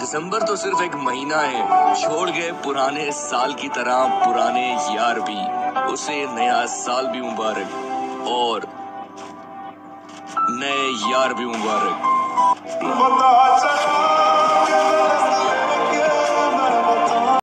दिसंबर तो सिर्फ़ एक महीना है। छोड़ गए पुराने साल की तरह, पुराने यार भी। उसे नया साल भी मुबारक। और नए यार भी मुबारक।